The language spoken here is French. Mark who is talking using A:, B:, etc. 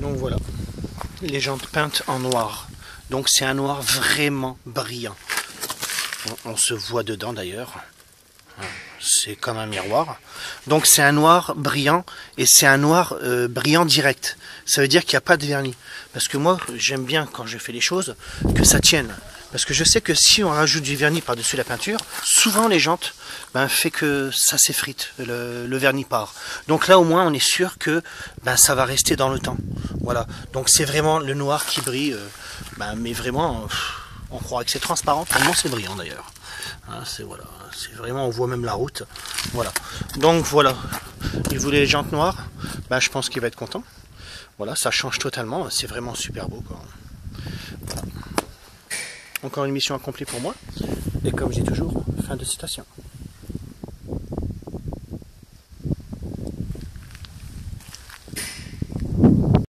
A: Donc voilà, les jantes peintes en noir. Donc c'est un noir vraiment brillant. On, on se voit dedans d'ailleurs. C'est comme un miroir. Donc c'est un noir brillant et c'est un noir euh, brillant direct. Ça veut dire qu'il n'y a pas de vernis. Parce que moi, j'aime bien quand je fais les choses que ça tienne. Parce que je sais que si on rajoute du vernis par-dessus la peinture, souvent les jantes ben, fait que ça s'effrite, le, vernis part. Donc là au moins on est sûr que ben, ça va rester dans le temps. Voilà. Donc c'est vraiment le noir qui brille. euh, ben, mais vraiment, on croirait que c'est transparent, tellement c'est brillant d'ailleurs. Hein, c'est voilà, c'est vraiment, on voit même la route. Voilà. Donc voilà, il voulait les jantes noires. Ben, je pense qu'il va être content. Voilà, ça change totalement. C'est vraiment super beau. Encore une mission accomplie pour moi. Et comme je dis toujours, fin de citation.